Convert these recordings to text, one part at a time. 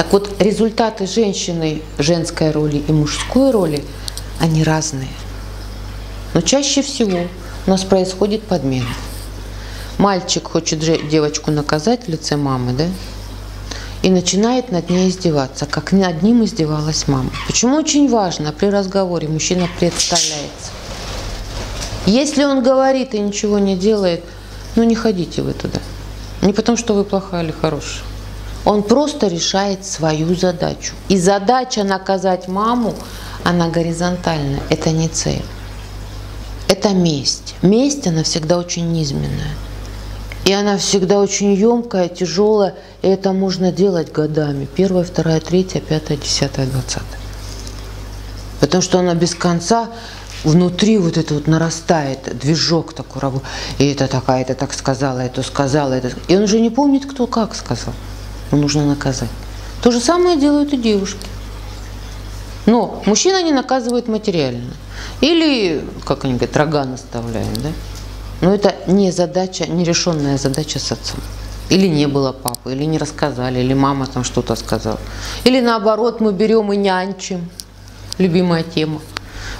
Так вот, результаты женщины, женской роли и мужской роли, они разные. Но чаще всего у нас происходит подмена. Мальчик хочет девочку наказать в лице мамы, да? И начинает над ней издеваться, как над ним издевалась мама. Почему очень важно при разговоре мужчина представляется? Если он говорит и ничего не делает, ну не ходите вы туда. Не потому, что вы плохая или хорошая. Он просто решает свою задачу. И задача наказать маму, она горизонтальная, это не цель. Это месть. Месть, она всегда очень низменная. И она всегда очень емкая, тяжелая, и это можно делать годами. Первая, вторая, третья, пятая, десятая, двадцатая. Потому что она без конца внутри вот это вот нарастает, движок такой. И это такая, это так сказала, это сказала, это... И он уже не помнит, кто как сказал. Но нужно наказать. То же самое делают и девушки. Но мужчина не наказывает материально. Или, как они говорят, рога наставляем, да? Но это не задача, нерешенная задача с отцом. Или не было папы, или не рассказали, или мама там что-то сказала. Или наоборот, мы берем и нянчим. Любимая тема.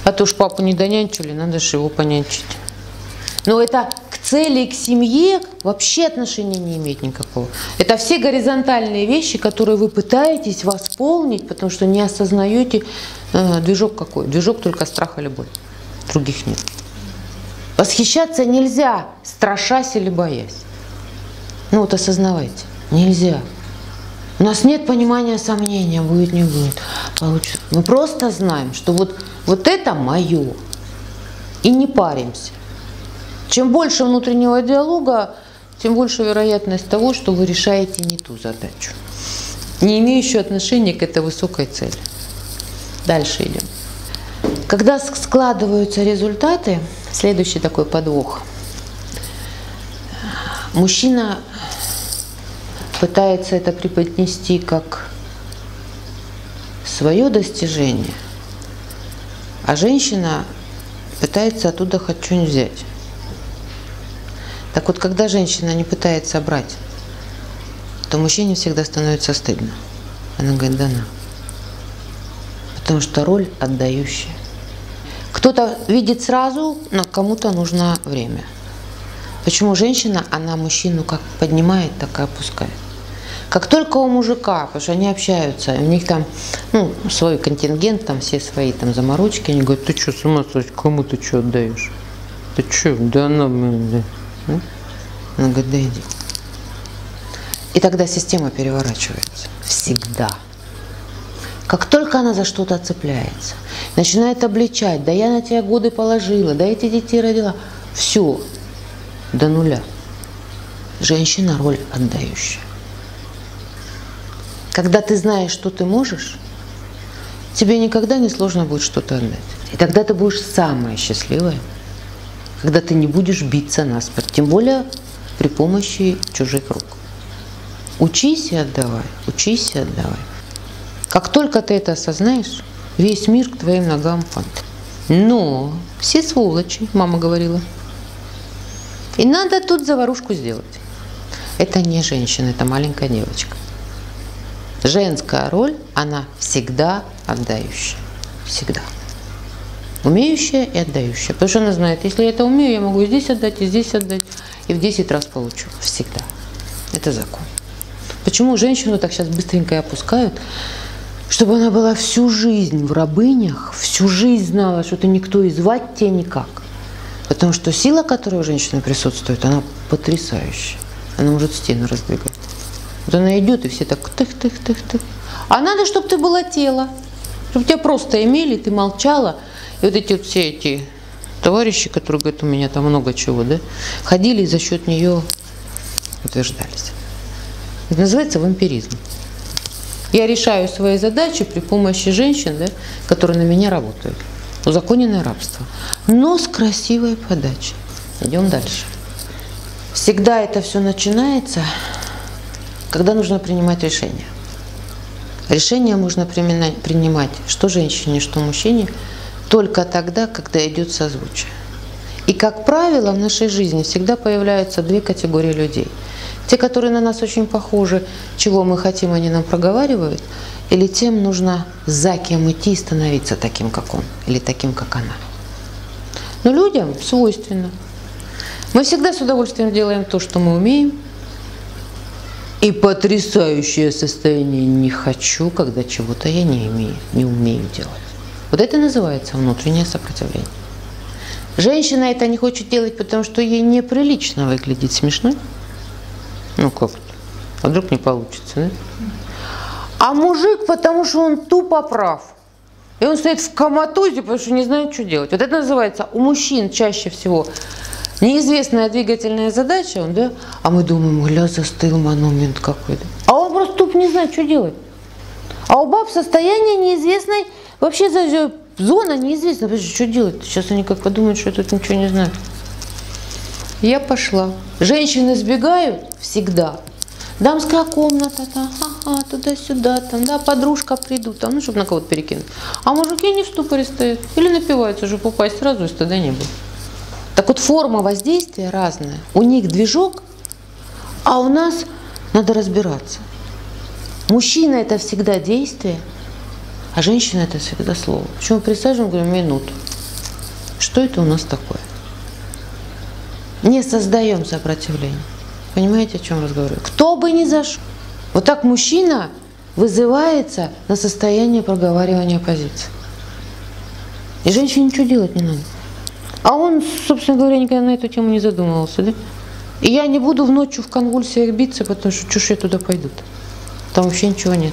А то ж папу не донянчили, надо же его понянчить. Но это цели, к семье вообще отношения не имеет никакого. Это все горизонтальные вещи, которые вы пытаетесь восполнить, потому что не осознаете э, движок какой. Движок только страх или боль. Других нет. Восхищаться нельзя, страшась или боясь. Ну вот осознавайте, нельзя. У нас нет понимания сомнения, будет, не будет. Получится. Мы просто знаем, что вот, вот это мое. И не паримся. Чем больше внутреннего диалога, тем больше вероятность того, что вы решаете не ту задачу, не имеющую отношения к этой высокой цели. Дальше идем. Когда складываются результаты, следующий такой подвох. Мужчина пытается это преподнести как свое достижение, а женщина пытается оттуда хоть что-нибудь взять. Так вот, когда женщина не пытается брать, то мужчине всегда становится стыдно. Она говорит, да на. Потому что роль отдающая. Кто-то видит сразу, но кому-то нужно время. Почему женщина, она мужчину как поднимает, так и опускает. Как только у мужика, потому что они общаются, у них там ну, свой контингент, там все свои там заморочки, они говорят, ты что, с ума сойти, кому ты что отдаешь? Ты что, да она, да. Она говорит, да иди. И тогда система переворачивается. Всегда. Как только она за что-то цепляется, начинает обличать, да я на тебя годы положила, да эти детей родила, все, до нуля. Женщина роль отдающая. Когда ты знаешь, что ты можешь, тебе никогда не сложно будет что-то отдать. И тогда ты будешь самая счастливая, когда ты не будешь биться на спорт, тем более при помощи чужих рук. Учись и отдавай, учись и отдавай. Как только ты это осознаешь, весь мир к твоим ногам падает. Но все сволочи, мама говорила. И надо тут заварушку сделать. Это не женщина, это маленькая девочка. Женская роль, она всегда отдающая. Всегда. Умеющая и отдающая. Потому что она знает, если я это умею, я могу и здесь отдать, и здесь отдать, и в 10 раз получу. Всегда. Это закон. Почему женщину так сейчас быстренько и опускают? Чтобы она была всю жизнь в рабынях, всю жизнь знала, что ты никто и звать тебя никак. Потому что сила, которая у женщины присутствует, она потрясающая. Она может стену раздвигать. Вот она идет, и все так тых-тых-тых-тых. А надо, чтобы ты была тело. Чтобы тебя просто имели, ты молчала. И вот эти вот все эти товарищи, которые говорят, у меня там много чего, да, ходили и за счет нее утверждались. Это называется вампиризм. Я решаю свои задачи при помощи женщин, да, которые на меня работают. Узаконенное рабство. Но с красивой подачей. Идем дальше. Всегда это все начинается когда нужно принимать решение. Решение можно принимать что женщине, что мужчине только тогда, когда идет созвучие. И, как правило, в нашей жизни всегда появляются две категории людей. Те, которые на нас очень похожи, чего мы хотим, они нам проговаривают, или тем нужно за кем идти и становиться таким, как он, или таким, как она. Но людям свойственно. Мы всегда с удовольствием делаем то, что мы умеем, и потрясающее состояние «не хочу», когда чего-то я не, имею, не умею делать. Вот это называется внутреннее сопротивление. Женщина это не хочет делать, потому что ей неприлично выглядеть смешной. Ну как А вдруг не получится, да? А мужик, потому что он тупо прав. И он стоит в коматозе, потому что не знает, что делать. Вот это называется у мужчин чаще всего неизвестная двигательная задача, он, да? А мы думаем, гля, застыл монумент какой-то. А он просто туп не знает, что делать. А у баб состояние неизвестной, вообще зона неизвестна. Что делать? Сейчас они как подумают, что я тут ничего не знаю. Я пошла. Женщины сбегают всегда. Дамская комната, там, ага, туда-сюда, там, да, подружка придут, там, ну, чтобы на кого-то перекинуть. А мужики не в ступоре стоят. Или напиваются, уже попасть сразу, и стыда не было. Так вот, форма воздействия разная. У них движок, а у нас надо разбираться. Мужчина – это всегда действие, а женщина – это всегда слово. Почему присаживаем, говорим, минуту. Что это у нас такое? Не создаем сопротивление. Понимаете, о чем разговариваю? Кто бы ни зашел. Вот так мужчина вызывается на состояние проговаривания позиции. И женщине ничего делать не надо. А он, собственно говоря, никогда на эту тему не задумывался, да? И я не буду в ночью в конвульсиях биться, потому что чушь я туда пойду -то. Там вообще ничего нет.